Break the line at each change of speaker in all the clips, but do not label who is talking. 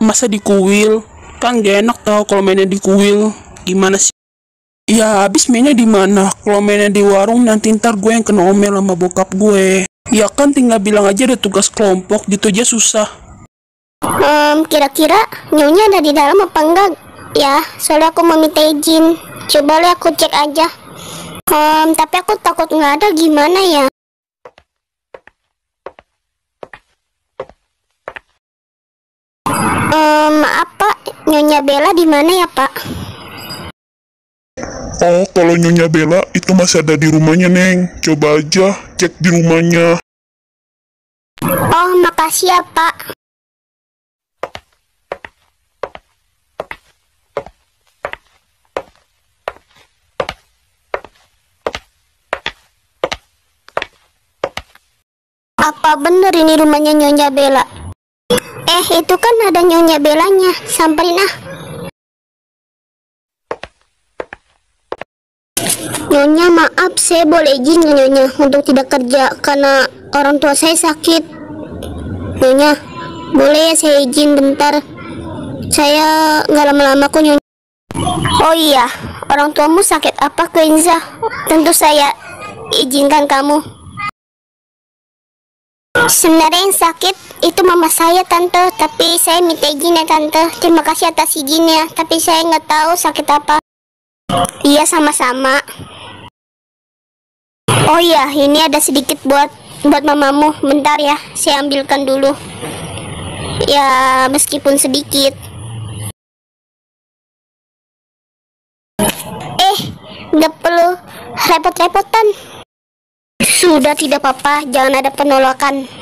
Masa di kuil? Kan gak enak tau kalau mainnya di kuil. Gimana sih? Ya habis mainnya di mana? Kalau mainnya di warung nanti ntar gue yang kena omel sama bokap gue. Ya kan tinggal bilang aja ada tugas kelompok gitu aja susah.
Hmm, kira-kira nyonya ada di dalam apa enggak? Ya, soalnya aku mau minta izin. Coba lah aku cek aja. Hmm, tapi aku takut nggak ada gimana ya? Maaf Pak, Nyonya Bella di mana ya Pak?
Oh, kalau Nyonya Bella itu masih ada di rumahnya, Neng. Coba aja cek di rumahnya.
Oh, makasih ya Pak. Apa bener ini rumahnya Nyonya Bella? Eh, itu kan ada Nyonya Belanya. Samperin ah. Nyonya, maaf, saya boleh izin Nyonya untuk tidak kerja karena orang tua saya sakit. Nyonya, boleh ya saya izin bentar? Saya nggak lama-lama kok, Nyonya. Oh iya, orang tuamu sakit apa, Kenza? Tentu saya izinkan kamu. Sebenarnya yang sakit itu mama saya tante, tapi saya minta izin ya tante. Terima kasih atas izinnya, tapi saya nggak tahu sakit apa. Iya sama-sama. Oh iya, ini ada sedikit buat buat mamamu. Bentar ya, saya ambilkan dulu. Ya, meskipun sedikit. Eh, nggak perlu repot-repotan. Sudah tidak apa-apa, jangan ada penolakan.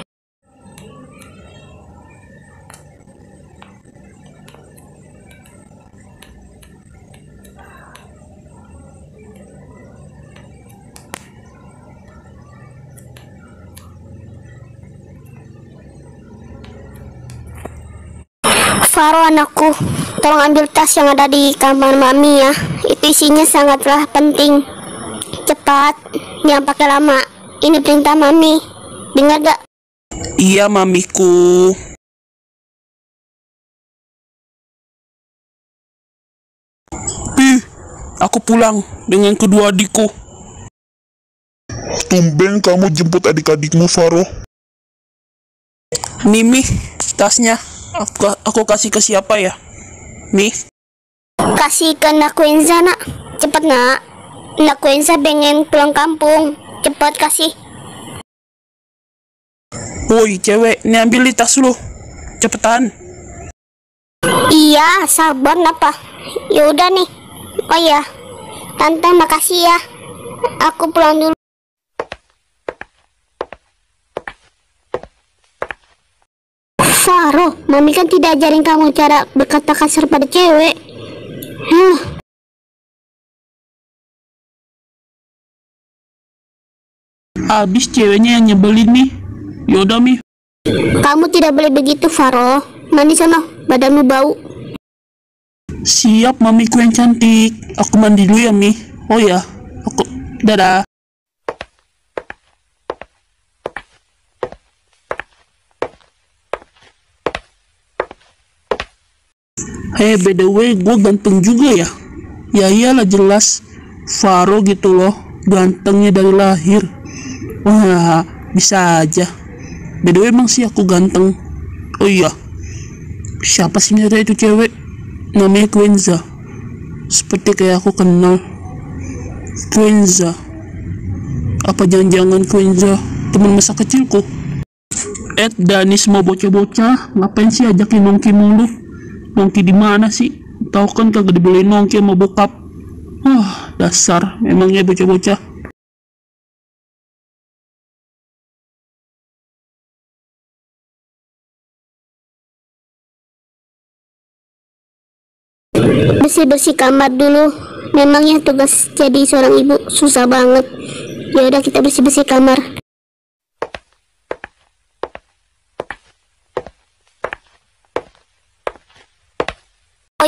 Faro anakku, tolong ambil tas yang ada di kamar mami ya. Itu isinya sangatlah penting. Cepat, jangan pakai lama. Ini perintah mami. Dengar gak?
Iya mamiku. Pih, aku pulang dengan kedua adikku.
Tumben kamu jemput adik-adikmu, Faro.
Mimi, tasnya. Aku, aku kasih ke siapa ya? Mi,
Kasih ke Nakwenza nak. Cepat nak. Nakwenza pengen pulang kampung. Cepat kasih.
woi cewek, ini ambil di tas lu. Cepetan.
Iya, sabar apa? Ya udah nih. Oh iya, tante makasih ya. Aku pulang dulu. Faro, mami kan tidak ajarin kamu cara berkata kasar pada cewek. Huh.
Abis ceweknya yang nyebelin nih. Yaudah Mi,
Kamu tidak boleh begitu, Faro. Mandi sana, badanmu bau.
siap mamiku yang cantik. Aku mandi dulu ya Mi. Oh ya, aku dadah. Hey, by the way, gue ganteng juga ya. Ya iyalah jelas. Faro gitu loh, gantengnya dari lahir. Wah, bisa aja. By the way, emang sih aku ganteng. Oh iya, siapa sih ternyata itu cewek? Namanya Quenza. Seperti kayak aku kenal. Quenza. Apa jangan-jangan Quenza teman masa kecilku? Ed Danis mau bocah-bocah, ngapain sih ajakin nongki mulu? Nongki di mana sih? Tahu kan kagak dibolehin nongki sama bokap. Wah, dasar emangnya bocah-bocah.
bersih-bersih kamar dulu. Memangnya tugas jadi seorang ibu susah banget. Ya udah kita bersih-bersih kamar.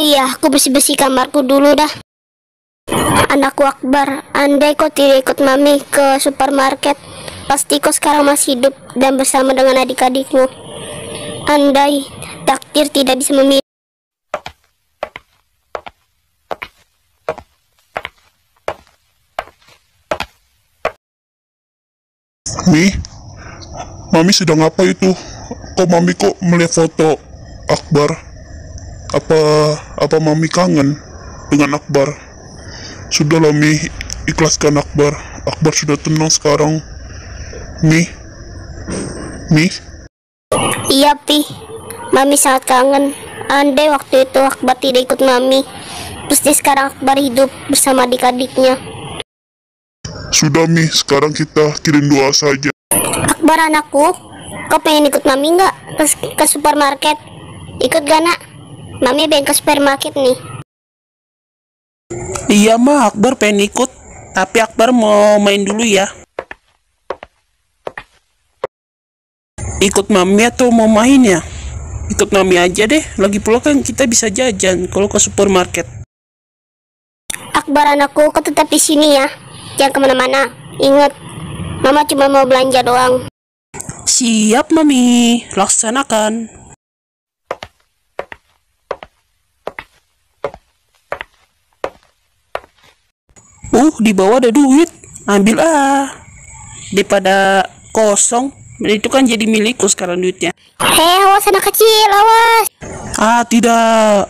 Iya, aku bersih-bersih kamarku dulu dah. Anakku Akbar, andai kau tidak ikut mami ke supermarket, pasti kau sekarang masih hidup dan bersama dengan adik-adikmu. Andai takdir tidak bisa memilih.
Mi, Mami sedang apa itu? Kok Mami kok melihat foto Akbar? Apa apa Mami kangen dengan Akbar? Sudahlah Mi, ikhlaskan Akbar. Akbar sudah tenang sekarang. Mi, Mi,
Iya, Pi. Mami sangat kangen. Andai waktu itu Akbar tidak ikut Mami, pasti sekarang Akbar hidup bersama adik-adiknya.
sudah Mi. Sekarang kita kirim doa saja.
Akbar anakku, kau pengen ikut Mami nggak ke, ke supermarket? Ikut gak nak? Mami pengen ke supermarket nih.
Iya mah Akbar pengen ikut, tapi Akbar mau main dulu ya. Ikut mami atau mau main ya? Ikut mami aja deh, lagi pula kan kita bisa jajan kalau ke supermarket.
Akbar anakku, kau tetap di sini ya. Jangan ke mana-mana. Ingat, Mama cuma mau belanja doang.
Siap mami, laksanakan. Uh, di bawah ada duit. Ambil ah. Daripada kosong, itu kan jadi milikku sekarang duitnya.
Hei, awas anak kecil, awas.
Ah, tidak.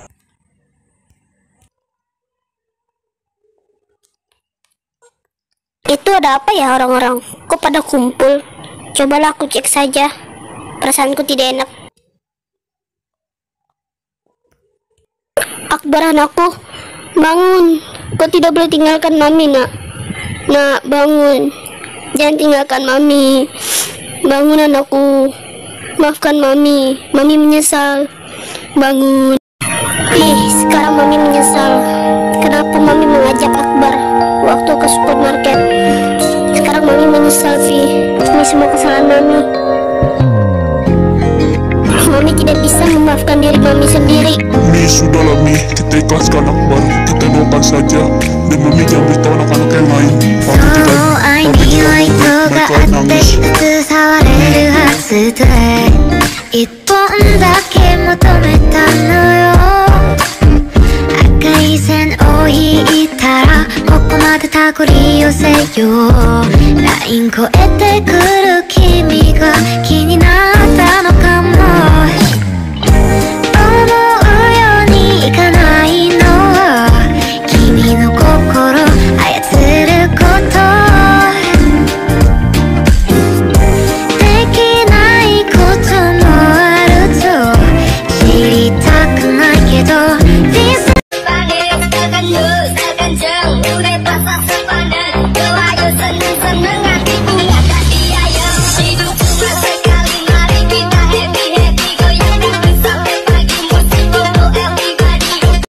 Itu ada apa ya orang-orang? Kok pada kumpul? Cobalah aku cek saja. Perasaanku tidak enak. Akbar anakku, bangun. Kau tidak boleh tinggalkan mami nak. Nak, bangun. Jangan tinggalkan mami. Bangun anakku. Maafkan mami. Mami menyesal. Bangun. Ih, sekarang mami menyesal. Kenapa mami mengajak Akbar waktu ke supermarket? Sekarang mami menyesal, Vi. Ini semua kesalahan mami. Mami tidak bisa memaafkan diri mami sendiri.
sudah lebih Kita ikhlaskan anak baru Kita doakan saja Dan meminjam itu anak-anak yang lain Tapi tidak LINE
越えてくる君が気になった 더